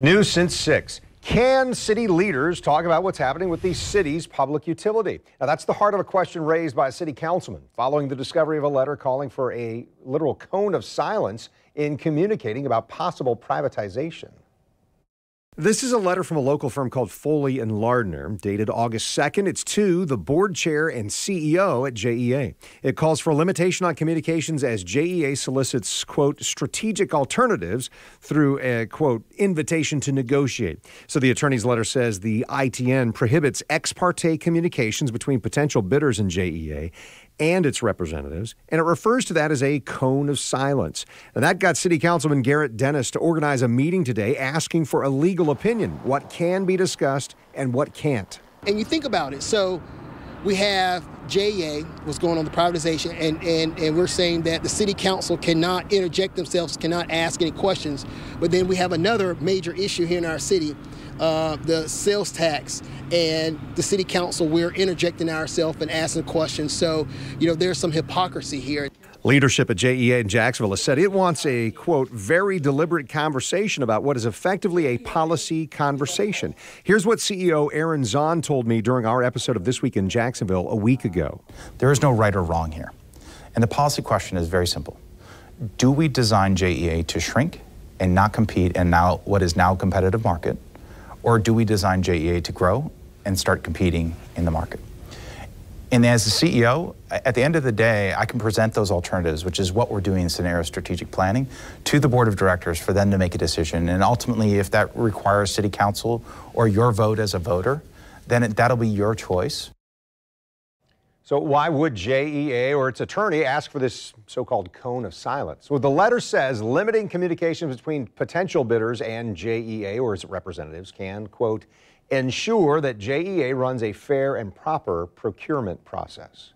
News since 6. Can city leaders talk about what's happening with the city's public utility? Now, that's the heart of a question raised by a city councilman following the discovery of a letter calling for a literal cone of silence in communicating about possible privatization. This is a letter from a local firm called Foley and Lardner, dated August 2nd. It's to the board chair and CEO at JEA. It calls for a limitation on communications as JEA solicits, quote, strategic alternatives through a, quote, invitation to negotiate. So the attorney's letter says the ITN prohibits ex parte communications between potential bidders and JEA and its representatives, and it refers to that as a cone of silence. And that got City Councilman Garrett Dennis to organize a meeting today asking for a legal opinion what can be discussed and what can't. And you think about it, so we have JEA, what's going on the privatization, and, and, and we're saying that the city council cannot interject themselves, cannot ask any questions. But then we have another major issue here in our city, uh, the sales tax and the city council, we're interjecting ourselves and asking questions. So, you know, there's some hypocrisy here. Leadership at JEA in Jacksonville has said it wants a, quote, very deliberate conversation about what is effectively a policy conversation. Here's what CEO Aaron Zahn told me during our episode of This Week in Jacksonville a week ago. There is no right or wrong here. And the policy question is very simple Do we design JEA to shrink and not compete in now what is now a competitive market? Or do we design JEA to grow and start competing in the market? And as the CEO, at the end of the day, I can present those alternatives, which is what we're doing in scenario strategic planning, to the board of directors for them to make a decision. And ultimately, if that requires city council or your vote as a voter, then it, that'll be your choice. So why would JEA or its attorney ask for this so-called cone of silence? Well, the letter says limiting communications between potential bidders and JEA or its representatives can, quote, ensure that JEA runs a fair and proper procurement process.